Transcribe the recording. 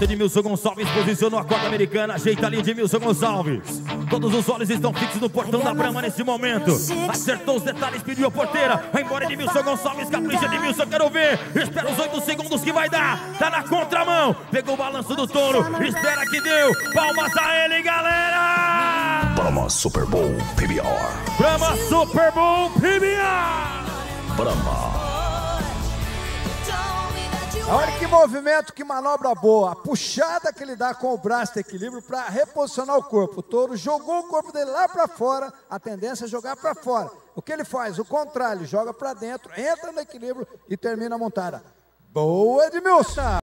Solta Edmilson Gonçalves, posicionou a corda americana, ajeita ali Edmilson Gonçalves. Todos os olhos estão fixos no portão da Brama nesse momento. Acertou os detalhes, pediu a porteira. Vai embora Edmilson Gonçalves, capricha Edmilson, quero ver. Espera os oito segundos que vai dar. Tá na contramão, pegou o balanço do touro. Espera que deu. Palmas a ele, galera! Brahma Super Bowl PBR. Brahma Super Bowl PBR. Brahma. Olha que movimento, que manobra boa. A puxada que ele dá com o braço de equilíbrio para reposicionar o corpo. O touro jogou o corpo dele lá para fora, a tendência é jogar para fora. O que ele faz? O contrário, joga para dentro, entra no equilíbrio e termina a montada. Boa, Edmilson!